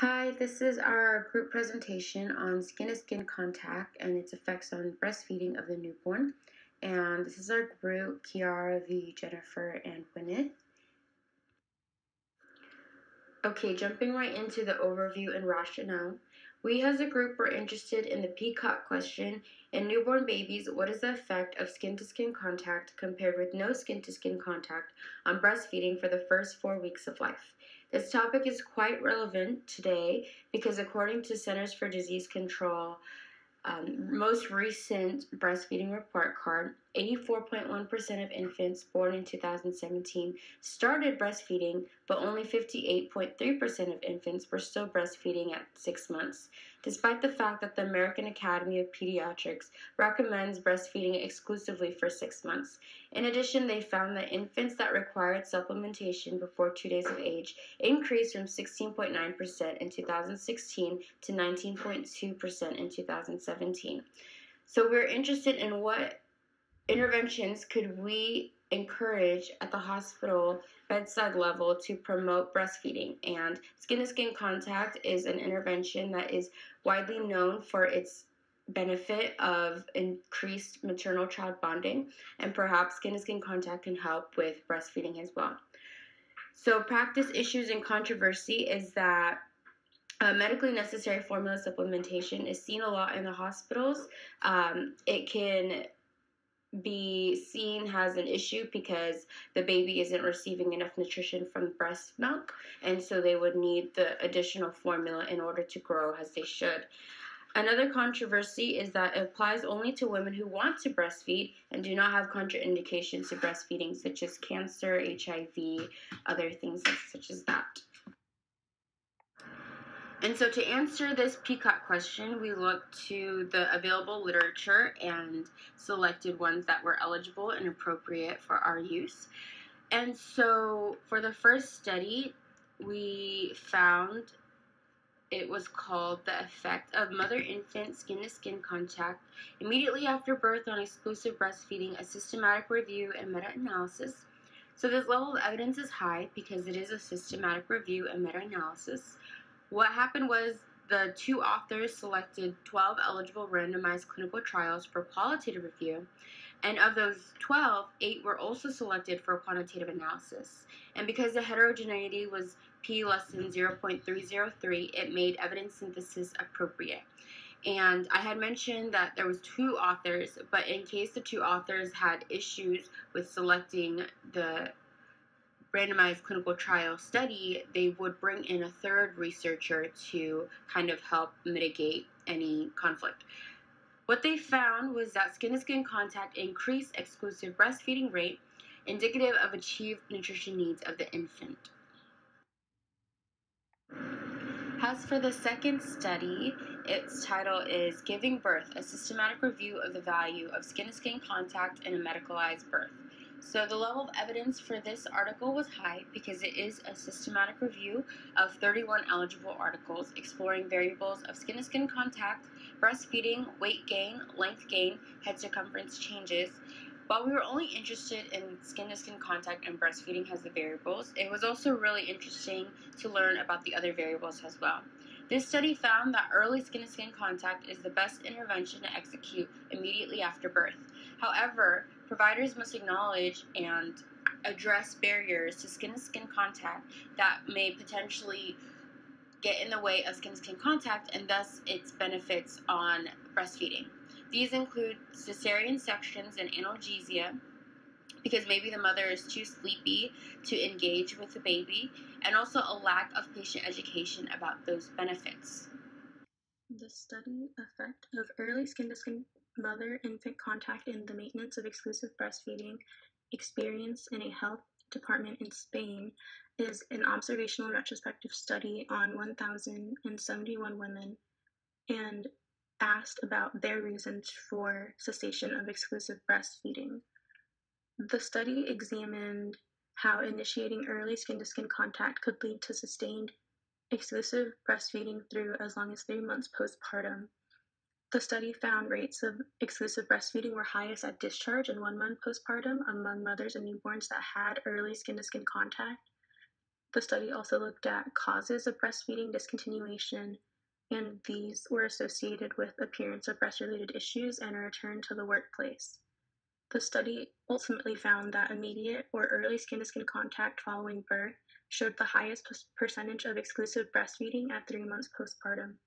Hi, this is our group presentation on skin to skin contact and its effects on breastfeeding of the newborn. And this is our group, Kiara, V, Jennifer, and Gwyneth. Okay, jumping right into the overview and rationale. We as a group were interested in the PICOT question in newborn babies. What is the effect of skin to skin contact compared with no skin to skin contact on breastfeeding for the first four weeks of life? This topic is quite relevant today because, according to Centers for Disease Control, um, most recent breastfeeding report card, 84.1% of infants born in 2017 started breastfeeding, but only 58.3% of infants were still breastfeeding at six months, despite the fact that the American Academy of Pediatrics recommends breastfeeding exclusively for six months. In addition, they found that infants that required supplementation before two days of age increased from 16.9% in 2016 to 19.2% in 2017. So we're interested in what interventions could we encourage at the hospital bedside level to promote breastfeeding and skin to skin contact is an intervention that is widely known for its benefit of increased maternal child bonding and perhaps skin to skin contact can help with breastfeeding as well so practice issues and controversy is that uh, medically necessary formula supplementation is seen a lot in the hospitals. Um, it can be seen as an issue because the baby isn't receiving enough nutrition from breast milk, and so they would need the additional formula in order to grow as they should. Another controversy is that it applies only to women who want to breastfeed and do not have contraindications to breastfeeding, such as cancer, HIV, other things such as that. And so, to answer this PICOT question, we looked to the available literature and selected ones that were eligible and appropriate for our use. And so, for the first study, we found it was called The Effect of Mother Infant Skin to Skin Contact Immediately After Birth on Exclusive Breastfeeding, a Systematic Review and Meta Analysis. So, this level of evidence is high because it is a systematic review and meta analysis. What happened was the two authors selected 12 eligible randomized clinical trials for qualitative review, and of those 12, 8 were also selected for quantitative analysis. And because the heterogeneity was p less than 0.303, it made evidence synthesis appropriate. And I had mentioned that there was two authors, but in case the two authors had issues with selecting the randomized clinical trial study, they would bring in a third researcher to kind of help mitigate any conflict. What they found was that skin to skin contact increased exclusive breastfeeding rate, indicative of achieved nutrition needs of the infant. As for the second study, its title is Giving Birth A Systematic Review of the Value of Skin to Skin Contact in a Medicalized Birth. So the level of evidence for this article was high because it is a systematic review of 31 eligible articles exploring variables of skin to skin contact, breastfeeding, weight gain, length gain, head circumference changes. While we were only interested in skin to skin contact and breastfeeding as the variables, it was also really interesting to learn about the other variables as well. This study found that early skin to skin contact is the best intervention to execute immediately after birth. However, providers must acknowledge and address barriers to skin to skin contact that may potentially get in the way of skin to skin contact and thus its benefits on breastfeeding. These include cesarean sections and analgesia, because maybe the mother is too sleepy to engage with the baby, and also a lack of patient education about those benefits. The study effect of early skin to skin mother infant contact in the maintenance of exclusive breastfeeding experience in a health department in Spain is an observational retrospective study on 1,071 women and asked about their reasons for cessation of exclusive breastfeeding. The study examined how initiating early skin to skin contact could lead to sustained exclusive breastfeeding through as long as three months postpartum. The study found rates of exclusive breastfeeding were highest at discharge and one month postpartum among mothers and newborns that had early skin to skin contact. The study also looked at causes of breastfeeding discontinuation, and these were associated with appearance of breast related issues and a return to the workplace. The study ultimately found that immediate or early skin to skin contact following birth showed the highest percentage of exclusive breastfeeding at three months postpartum.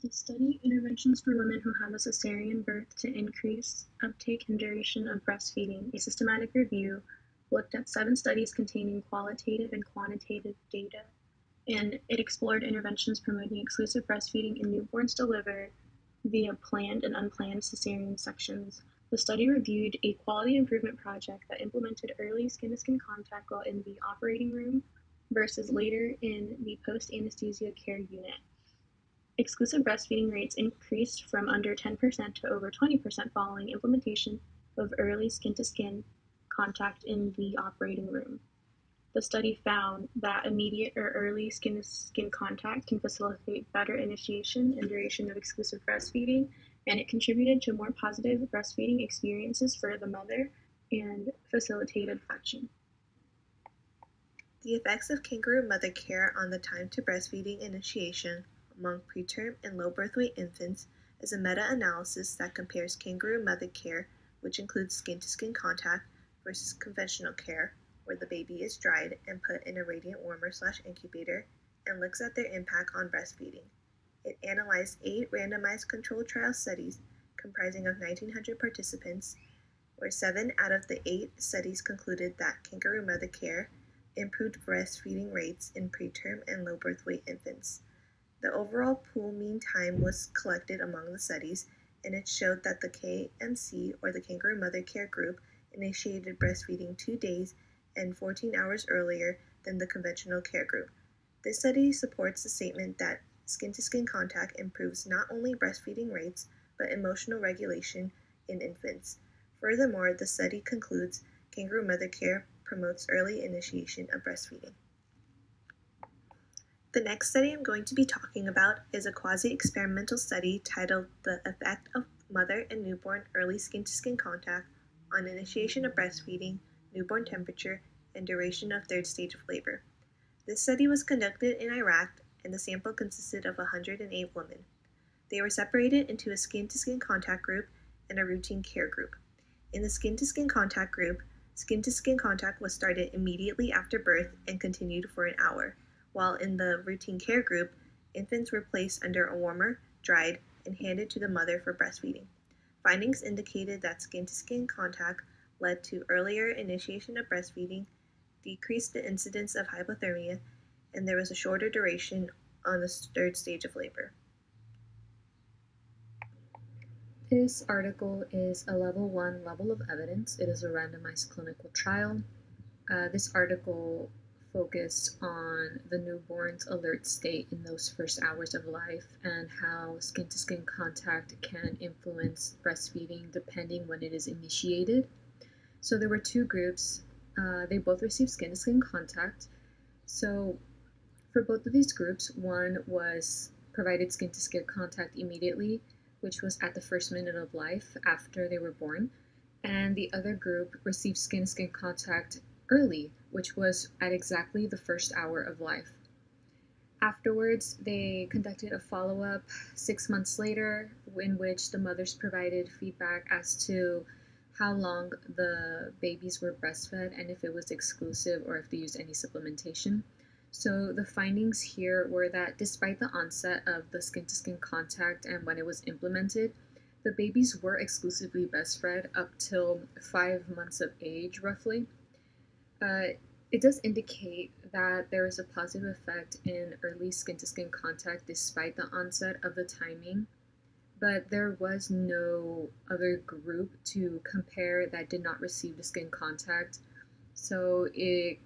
The study Interventions for Women Who Have a Cesarean Birth to Increase Uptake and Duration of Breastfeeding, a systematic review, looked at seven studies containing qualitative and quantitative data, and it explored interventions promoting exclusive breastfeeding in newborns delivered via planned and unplanned cesarean sections. The study reviewed a quality improvement project that implemented early skin to skin contact while in the operating room versus later in the post anesthesia care unit. Exclusive breastfeeding rates increased from under 10% to over 20% following implementation of early skin to skin contact in the operating room. The study found that immediate or early skin to skin contact can facilitate better initiation and duration of exclusive breastfeeding, and it contributed to more positive breastfeeding experiences for the mother and facilitated latching. The effects of kangaroo mother care on the time to breastfeeding initiation among preterm and low birth weight infants is a meta-analysis that compares kangaroo mother care, which includes skin-to-skin contact, versus conventional care, where the baby is dried and put in a radiant warmer slash incubator, and looks at their impact on breastfeeding. It analyzed eight randomized controlled trial studies comprising of 1,900 participants, where seven out of the eight studies concluded that kangaroo mother care improved breastfeeding rates in preterm and low birth weight infants. The overall pool mean time was collected among the studies, and it showed that the KMC, or the Kangaroo Mother Care Group, initiated breastfeeding two days and 14 hours earlier than the conventional care group. This study supports the statement that skin to skin contact improves not only breastfeeding rates, but emotional regulation in infants. Furthermore, the study concludes kangaroo mother care promotes early initiation of breastfeeding. The next study I'm going to be talking about is a quasi-experimental study titled The Effect of Mother and Newborn Early Skin-to-Skin Contact on Initiation of Breastfeeding, Newborn Temperature, and Duration of Third Stage of Labor. This study was conducted in Iraq and the sample consisted of 108 women. They were separated into a skin-to-skin contact group and a routine care group. In the skin-to-skin contact group, skin-to-skin contact was started immediately after birth and continued for an hour while in the routine care group, infants were placed under a warmer, dried, and handed to the mother for breastfeeding. Findings indicated that skin to skin contact led to earlier initiation of breastfeeding, decreased the incidence of hypothermia, and there was a shorter duration on the third stage of labor. This article is a level one level of evidence. It is a randomized clinical trial. Uh, this article focused on the newborn's alert state in those first hours of life and how skin to skin contact can influence breastfeeding depending when it is initiated. So there were two groups, uh, they both received skin to skin contact. So for both of these groups, one was provided skin to skin contact immediately, which was at the first minute of life after they were born, and the other group received skin to skin contact early, which was at exactly the first hour of life. Afterwards, they conducted a follow up six months later, in which the mothers provided feedback as to how long the babies were breastfed and if it was exclusive or if they used any supplementation. So, the findings here were that despite the onset of the skin to skin contact and when it was implemented, the babies were exclusively breastfed up till five months of age, roughly. Uh, it does indicate that there is a positive effect in early skin to skin contact despite the onset of the timing, but there was no other group to compare that did not receive the skin contact. So it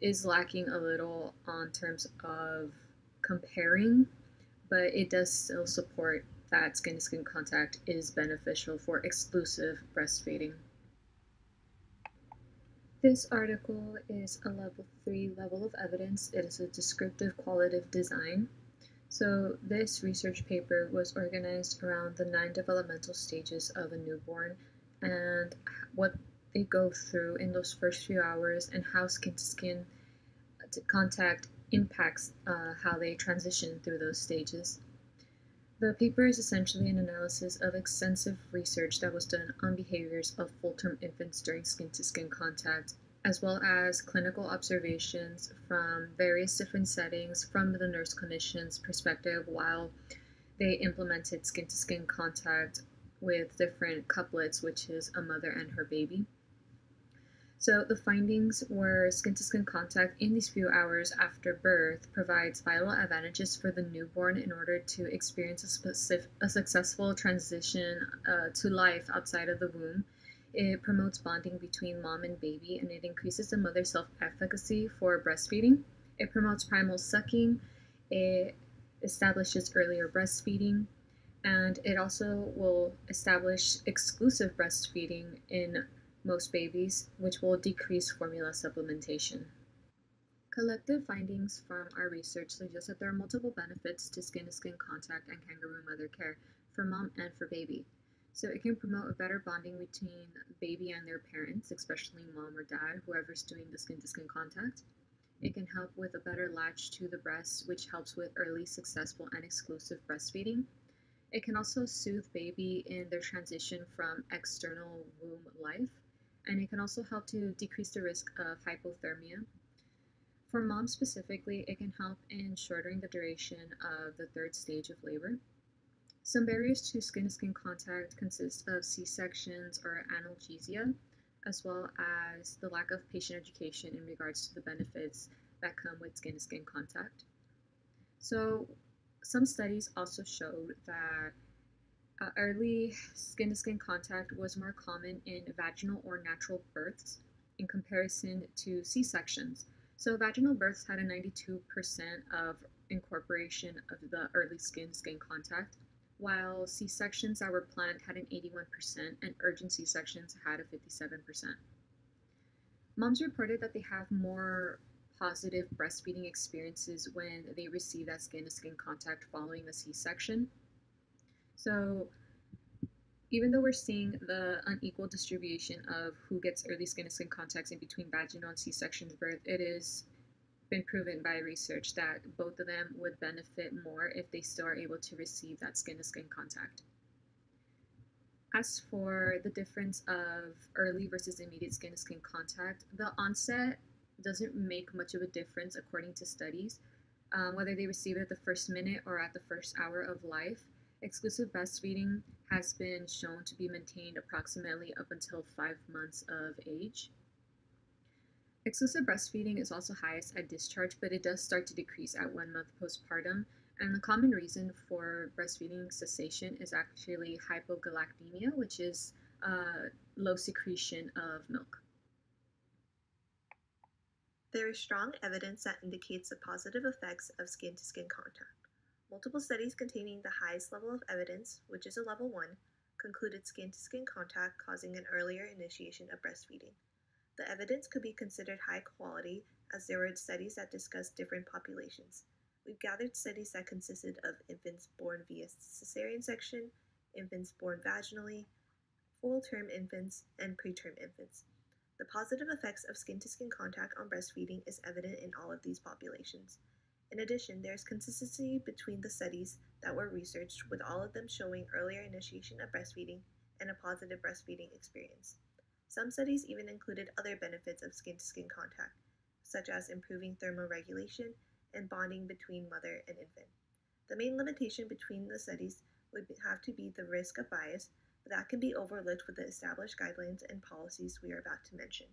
is lacking a little on terms of comparing, but it does still support that skin to skin contact is beneficial for exclusive breastfeeding. This article is a level 3 level of evidence. It is a descriptive qualitative design. So this research paper was organized around the nine developmental stages of a newborn and what they go through in those first few hours and how skin to skin contact impacts uh, how they transition through those stages. The paper is essentially an analysis of extensive research that was done on behaviors of full term infants during skin to skin contact, as well as clinical observations from various different settings from the nurse clinician's perspective while they implemented skin to skin contact with different couplets, which is a mother and her baby. So the findings were skin to skin contact in these few hours after birth provides vital advantages for the newborn in order to experience a, specific, a successful transition uh, to life outside of the womb. It promotes bonding between mom and baby and it increases the mother's self efficacy for breastfeeding. It promotes primal sucking. It establishes earlier breastfeeding. And it also will establish exclusive breastfeeding in most babies, which will decrease formula supplementation. Collective findings from our research suggest that there are multiple benefits to skin to skin contact and kangaroo mother care for mom and for baby. So it can promote a better bonding between baby and their parents, especially mom or dad, whoever's doing the skin to skin contact. It can help with a better latch to the breast, which helps with early, successful, and exclusive breastfeeding. It can also soothe baby in their transition from external womb life and it can also help to decrease the risk of hypothermia. For moms specifically, it can help in shortening the duration of the third stage of labor. Some barriers to skin to skin contact consist of C sections or analgesia, as well as the lack of patient education in regards to the benefits that come with skin to skin contact. So, some studies also showed that uh, early skin to skin contact was more common in vaginal or natural births in comparison to C sections. So, vaginal births had a 92% of incorporation of the early skin to skin contact, while C sections that were planned had an 81% and urgent C sections had a 57%. Moms reported that they have more positive breastfeeding experiences when they receive that skin to skin contact following the C section so even though we're seeing the unequal distribution of who gets early skin to skin contacts in between vaginal and C-section birth, it is been proven by research that both of them would benefit more if they still are able to receive that skin to skin contact. As for the difference of early versus immediate skin to skin contact, the onset doesn't make much of a difference according to studies, um, whether they receive it at the first minute or at the first hour of life. Exclusive breastfeeding has been shown to be maintained approximately up until five months of age. Exclusive breastfeeding is also highest at discharge, but it does start to decrease at one month postpartum. And the common reason for breastfeeding cessation is actually hypogalactemia, which is uh, low secretion of milk. There is strong evidence that indicates the positive effects of skin to skin contact. Multiple studies containing the highest level of evidence, which is a level 1, concluded skin to skin contact causing an earlier initiation of breastfeeding. The evidence could be considered high quality as there were studies that discussed different populations. We've gathered studies that consisted of infants born via cesarean section, infants born vaginally, full term infants, and preterm infants. The positive effects of skin to skin contact on breastfeeding is evident in all of these populations. In addition, there is consistency between the studies that were researched, with all of them showing earlier initiation of breastfeeding and a positive breastfeeding experience. Some studies even included other benefits of skin to skin contact, such as improving thermoregulation and bonding between mother and infant. The main limitation between the studies would have to be the risk of bias, but that can be overlooked with the established guidelines and policies we are about to mention.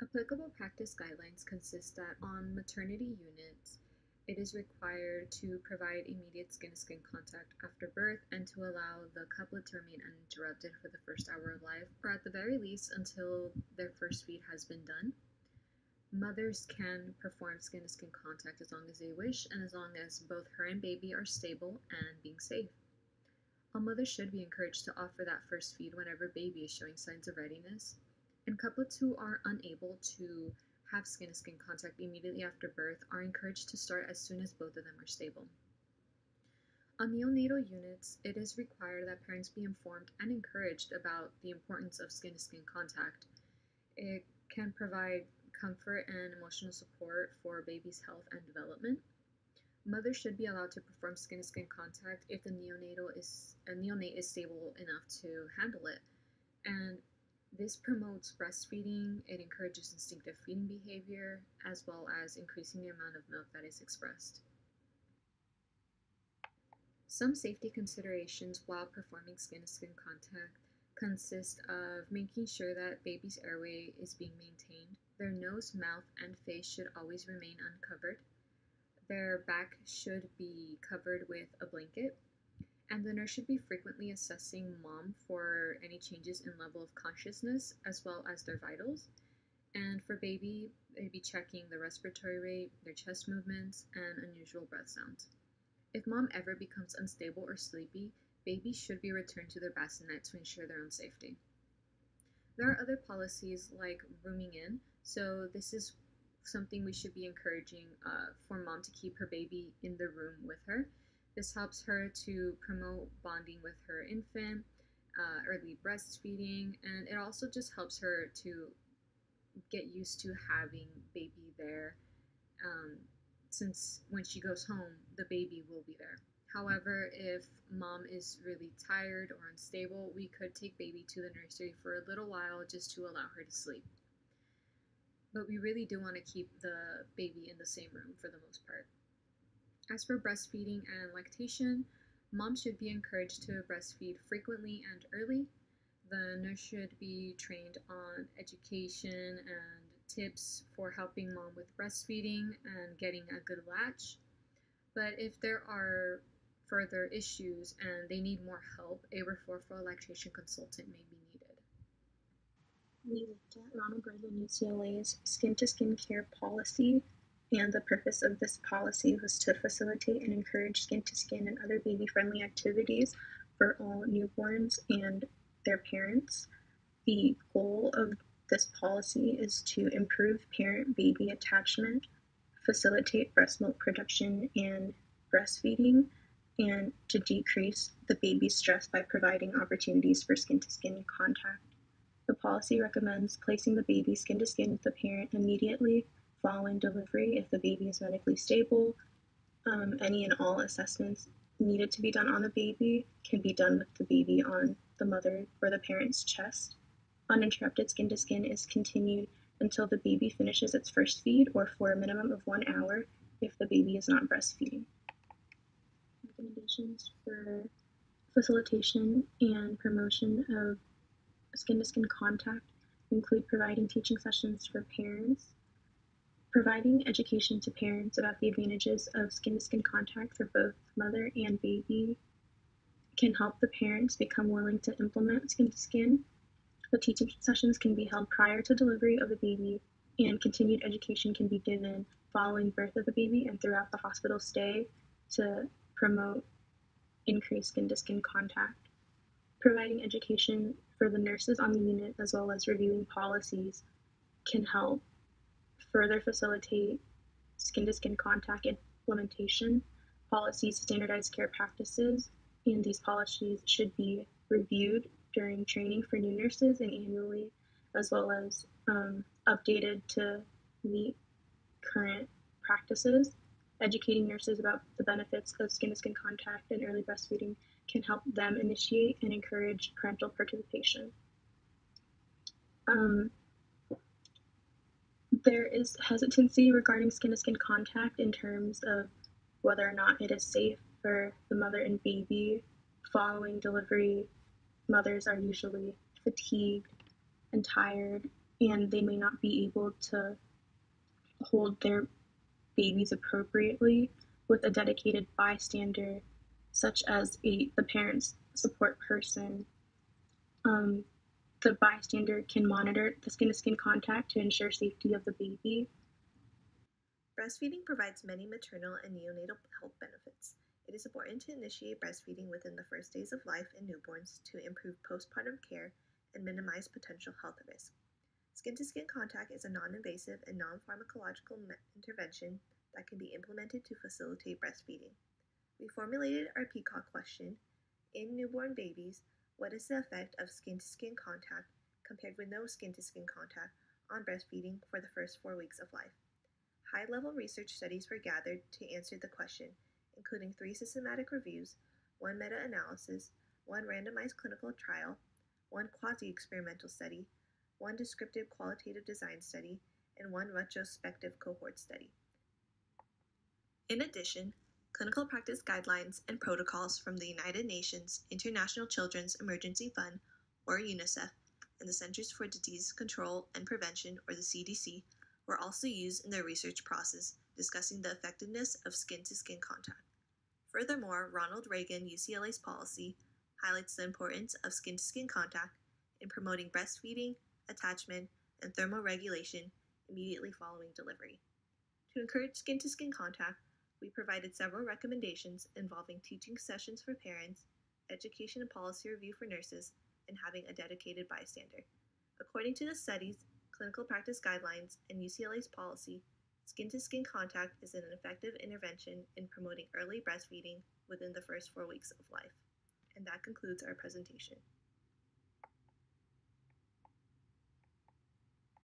Applicable practice guidelines consist that on maternity units, it is required to provide immediate skin to skin contact after birth and to allow the couplet to remain uninterrupted for the first hour of life, or at the very least until their first feed has been done. Mothers can perform skin to skin contact as long as they wish and as long as both her and baby are stable and being safe. A mother should be encouraged to offer that first feed whenever baby is showing signs of readiness. And couplets who are unable to have skin to skin contact immediately after birth are encouraged to start as soon as both of them are stable. On neonatal units, it is required that parents be informed and encouraged about the importance of skin to skin contact. It can provide comfort and emotional support for baby's health and development. Mothers should be allowed to perform skin to skin contact if the neonatal is a neonate is stable enough to handle it. And this promotes breastfeeding, it encourages instinctive feeding behavior, as well as increasing the amount of milk that is expressed. Some safety considerations while performing skin to skin contact consist of making sure that baby's airway is being maintained. Their nose, mouth, and face should always remain uncovered. Their back should be covered with a blanket. And the nurse should be frequently assessing mom for any changes in level of consciousness as well as their vitals. And for baby, they'd be checking the respiratory rate, their chest movements, and unusual breath sounds. If mom ever becomes unstable or sleepy, babies should be returned to their bassinet to ensure their own safety. There are other policies like rooming in, so this is something we should be encouraging uh, for mom to keep her baby in the room with her. This helps her to promote bonding with her infant, uh, early breastfeeding, and it also just helps her to get used to having baby there um, since when she goes home, the baby will be there. However, if mom is really tired or unstable, we could take baby to the nursery for a little while just to allow her to sleep. But we really do want to keep the baby in the same room for the most part. As for breastfeeding and lactation, mom should be encouraged to breastfeed frequently and early. The nurse should be trained on education and tips for helping mom with breastfeeding and getting a good latch. But if there are further issues and they need more help, a referral for a lactation consultant may be needed. We looked at Ronald Reagan UCLA's skin to skin care policy, and the purpose of this policy was to facilitate and encourage skin to skin and other baby friendly activities for all newborns and their parents. The goal of this policy is to improve parent baby attachment, facilitate breast milk production and breastfeeding, and to decrease the baby's stress by providing opportunities for skin to skin contact. The policy recommends placing the baby skin to skin with the parent immediately following delivery if the baby is medically stable. Um, any and all assessments needed to be done on the baby can be done with the baby on the mother or the parent's chest. Uninterrupted skin to skin is continued until the baby finishes its first feed or for a minimum of one hour if the baby is not breastfeeding recommendations for facilitation and promotion of skin to skin contact include providing teaching sessions for parents, providing education to parents about the advantages of skin to skin contact for both mother and baby can help the parents become willing to implement skin to skin. The teaching sessions can be held prior to delivery of the baby, and continued education can be given following birth of the baby and throughout the hospital stay to promote increased skin to skin contact, providing education for the nurses on the unit as well as reviewing policies can help further facilitate skin to skin contact implementation, policies, standardized care practices, and these policies should be reviewed during training for new nurses and annually, as well as um, updated to meet current practices. Educating nurses about the benefits of skin to skin contact and early breastfeeding can help them initiate and encourage parental participation. Um, there is hesitancy regarding skin to skin contact in terms of whether or not it is safe for the mother and baby. Following delivery, mothers are usually fatigued and tired, and they may not be able to hold their babies appropriately with a dedicated bystander, such as a the parent's support person. Um, the bystander can monitor the skin to skin contact to ensure safety of the baby. Breastfeeding provides many maternal and neonatal health benefits. It is important to initiate breastfeeding within the first days of life in newborns to improve postpartum care and minimize potential health risk. Skin to skin contact is a non invasive and non pharmacological intervention that can be implemented to facilitate breastfeeding. We formulated our PICOT question In newborn babies, what is the effect of skin to skin contact compared with no skin to skin contact on breastfeeding for the first four weeks of life. High level research studies were gathered to answer the question, including three systematic reviews, one meta analysis, one randomized clinical trial, one quasi experimental study, one descriptive qualitative design study, and one retrospective cohort study. In addition, clinical practice guidelines and protocols from the United Nations International Children's Emergency Fund, or UNICEF, and the Centers for Disease Control and Prevention, or the CDC, were also used in their research process discussing the effectiveness of skin to skin contact. Furthermore, Ronald Reagan UCLA's policy highlights the importance of skin to skin contact in promoting breastfeeding, attachment, and thermoregulation immediately following delivery. To encourage skin to skin contact, we provided several recommendations involving teaching sessions for parents, education and policy review for nurses, and having a dedicated bystander. According to the studies, clinical practice guidelines, and UCLA's policy, skin to skin contact is an effective intervention in promoting early breastfeeding within the first four weeks of life. And that concludes our presentation.